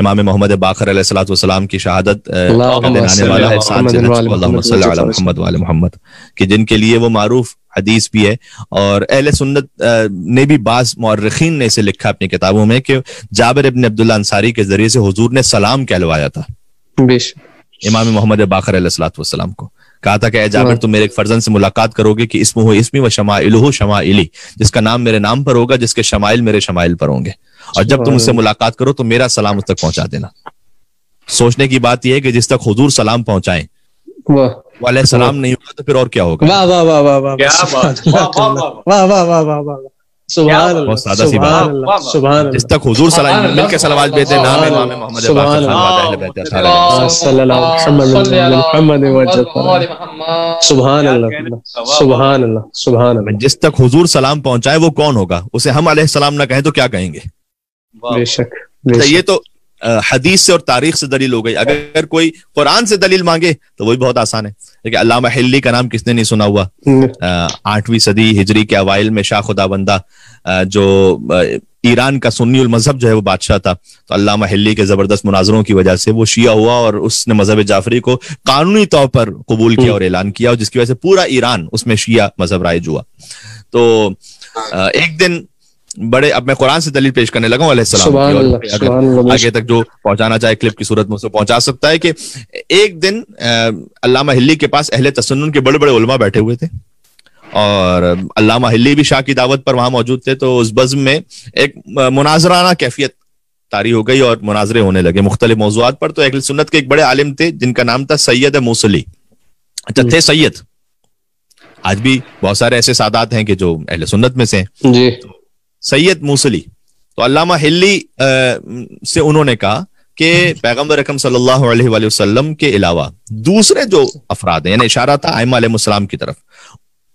इमाम मोहम्मद बाखर सलाम की शहादत आने वाला है मोहम्मद मोहम्मद कि जिनके लिए वो मारूफ हदीस भी है और अहल सुन्नत ने भी बाज मौरखीन ने इसे लिखा अपनी किताबों में कि जाबिर इबन अब्दुल्ला अंसारी के ज़रिए से हुजूर ने सलाम कहलवाया था। इमाम मोहम्मद बाखर सलाम को। कहा था कि जाबिर तुम मेरे एक फर्जन से मुलाकात करोगे कि इसम हो इसमी व शमाइल हो शमाइली जिसका नाम मेरे नाम पर होगा जिसके शमाइल मेरे शमाइल पर होंगे। और जब तुम उससे मुलाकात करो तो मेरा सलाम उस तक पहुँचा देना सोचने की बात यह है कि जिस तक हजूर सलाम पहुंचाएँ वाले सलाम नहीं होगा तो फिर और क्या होगा वाह वाह वाह वाह वाह वाह वाह वाह वाह वाह बहुत सादा सी बात जिस तक हुजूर सलाम मिलकर सलावत भेजते नाम इमाम मोहम्मद जिस तक हुजूर सलाम पहुँचाए वो कौन होगा उसे हम अलैहि सलाम ना कहें तो क्या कहेंगे बेशक ये तो हदीस से और तारीख से दलील हो गई। अगर कोई कुरान से दलील मांगे तो वो भी बहुत आसान है। देखिए अल्लामा हिल्ली का नाम किसने नहीं सुना हुआ? आठवीं सदी हिजरी के अवाइल में शाह खुदा बंदा जो ईरान का सुन्नी मज़हब जो है वो बादशाह था। तो अल्लामा हिल्ली के ज़बरदस्त मुनाजरों की वजह से वो शिया हुआ और उसने मज़हब जाफरी को कानूनी तौर पर कबूल किया और ऐलान किया और जिसकी वजह से पूरा ईरान उसमें शिया मज़हब राइज हुआ। तो एक दिन बड़े अब मैं कुरान से दलील पेश करने लगा हूँ अगर आगे तक जो पहुंचाना चाहे क्लिप की सूरत में उसे पहुँचा सकता है कि एक दिन अल्लामा हिल्ली के पास अहले तसन्न के बड़े बड़े उलमा बैठे हुए थे। और अल्लामा हिल्ली भी शाह की दावत पर वहाँ मौजूद थे तो उस बज्म में एक मुनाजराना कैफियत तारी हो गई और मुनाजरे होने लगे मुख्तलिफ़ मौजूद पर। तो अहल सुन्नत के एक बड़े आलिम थे जिनका नाम था सैयद मूसली। अच्छा थे सैयद। आज भी बहुत सारे ऐसे सादात हैं कि जो अहल सुन्नत में से जी। सैयद मूसली। तो अल्लामा हिल्ली से उन्होंने कहा कि पैगंबर रकम सल्लल्लाहु अलैहि वसल्लम के अलावा दूसरे जो अफराद हैं यानी इशारा था आयम की तरफ़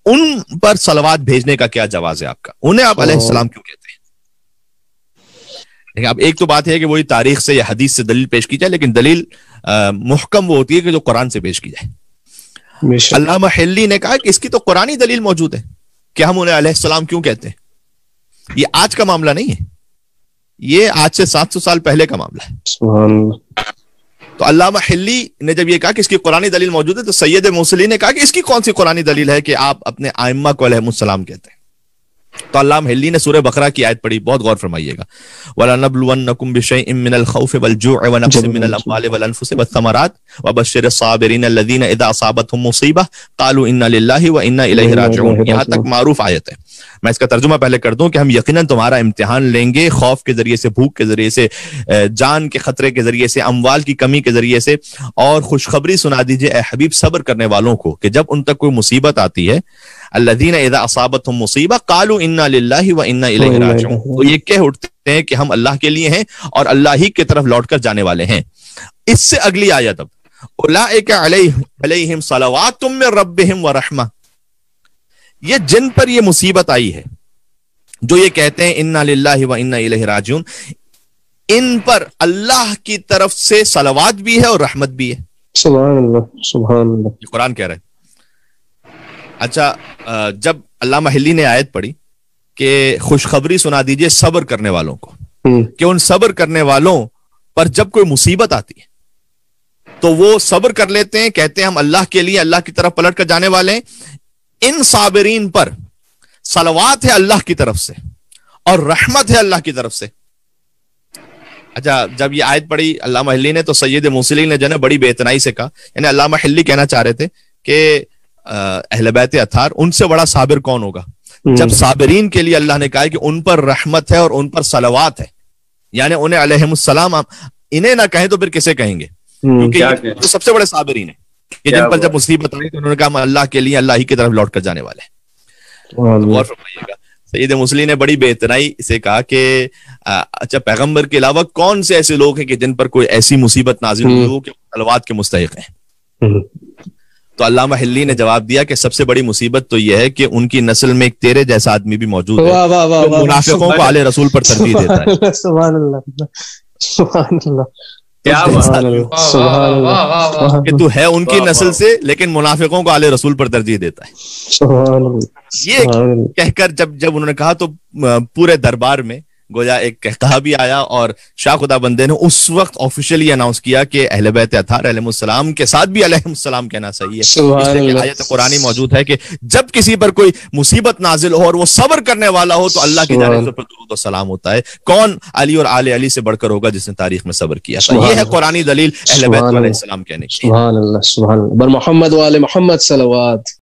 उन पर सलवात भेजने का क्या जवाब है आपका? उन्हें आप अलैहिस्सलाम क्यों कहते हैं? अब एक तो बात है कि वही तारीख से या हदीस से दलील पेश की जाए लेकिन दलील मुहकम वो होती है कि जो कुरान से पेश की जाए। अल्लामा हिल्ली ने कहा कि इसकी तो कुरानी दलील मौजूद है। कि हम उन्हें अलैहिस्सलाम क्यों कहते हैं? ये आज का मामला नहीं है। ये आज से 700 साल पहले का मामला है। तो अल्लामा हिल्ली ने जब ये कहा कि इसकी कुरानी दलील मौजूद है तो सैयद मुसली ने कहा कि इसकी कौन सी कुरानी दलील है कि आप अपने आयमा को अलैहिस्सलाम कहते हैं? तो अल्लाह हिल्ली ने सूर्य बकरा की आयत पढ़ी, बहुत गौर फरमाइएगा। खौफ वल जूअ व अमवाल वल अनफुस व थमरात व इदा असाबतहुम मुसीबा कालू इन्ना लिल्लाहि व इन्ना इलैहि राजिऊन। यहाँ तक मारूफ आयत है। मैं इसका तर्जुमा पहले कर दूँ कि हम यकीनन तुम्हारा इम्तिहान लेंगे खौफ के ज़रिए से भूख के ज़रिए से जान के खतरे के ज़रिए से अमवाल की कमी के ज़रिए से और खुशखबरी सुना दीजिए ए हबीब सब्र करने वालों को कि जब उन तक कोई मुसीबत आती है अल्लादीन इदा असाबत मुसीबत कालू इन्ना व इन्ना तो ये कह उठते हैं कि हम अल्लाह के लिए हैं और अल्लाह ही की तरफ़ लौट कर जाने वाले हैं। इससे अगली आयत अब। सलावातुम मिन रब्बिहिम व रहमा। ये जिन पर ये मुसीबत आई है जो ये कहते हैं इन्ना लिल्लाहि व इन्ना इलैहि राजिऊन इन पर अल्लाह की तरफ़ से सलवात भी है और रहमत भी है। सुभान अल्लाह सुभान अल्लाह कुरान कह रहे हैं। अच्छा जब अल्लाह हिल्ली ने आयत पढ़ी कि खुशखबरी सुना दीजिए सब्र करने वालों को। हम्म। कि उन सब्र करने वालों पर जब कोई मुसीबत आती है तो वो सब्र कर लेते हैं कहते हैं हम अल्लाह के लिए अल्लाह की तरफ़ पलट कर जाने वाले हैं। इन साबरीन पर सलवात है अल्लाह की तरफ़ से और रहमत है अल्लाह की तरफ़ से। अच्छा जब ये आयत पढ़ी अल्लाह हिल्ली ने तो सैयद मूसली ने जो है बड़ी बेतनाई से कहा। यानी अल्लाह हिल्ली कहना चाह रहे थे कि अहलबैत अथार उनसे बड़ा साबिर कौन होगा? हम्म। जब साबरीन के लिए अल्लाह ने कहा कि उन पर रहमत है और उन पर सलवात है यानी उन्हें अलैहिस्सलाम इन्हें ना कहें तो फिर किसे कहेंगे? हम्म। क्योंकि तो सबसे बड़े साबरीन है। कि जिन पर जब मुसीबत आई तो उन्होंने कहा अल्लाह के लिए अल्लाह ही की तरफ़ लौट कर जाने वाले हैं। सईद मुसली ने बड़ी बेहतराई से कहा कि अच्छा पैगंबर के अलावा कौन से ऐसे लोग हैं कि जिन पर कोई ऐसी मुसीबत नाजिल हुई हम्म। हो कि तलवात के मुस्तक हैं? तो अल्लाह हिल्ली ने जवाब दिया कि सबसे बड़ी मुसीबत तो यह है कि उनकी नस्ल में एक तेरे जैसा आदमी भी मौजूद है जो मुनाफिकों को आले रसूल पर तरजीह देता है। कि तू है उनकी नस्ल से लेकिन मुनाफिकों को आले रसूल पर तरजीह देता है। ये कहकर जब जब उन्होंने कहा तो पूरे दरबार में गोया एक कहा भी आया और शाह खुदा बंदे ने उस वक्त ऑफिशियली अनाउंस किया कि अहल बैत अथार सलाम के साथ भी अलैहिस्सलाम कहना सही है। आयत कुरानी मौजूद है कि जब किसी पर कोई मुसीबत नाजिल हो और वो सब्र करने वाला हो तो अल्लाह की जाने पर तो सलाम होता है। कौन अली और आले अली से बढ़कर होगा जिसने तारीख में सब्र किया था? ये है कुरानी दलील अहल बैत कहने की। मोहम्मद मोहम्मद सलवात।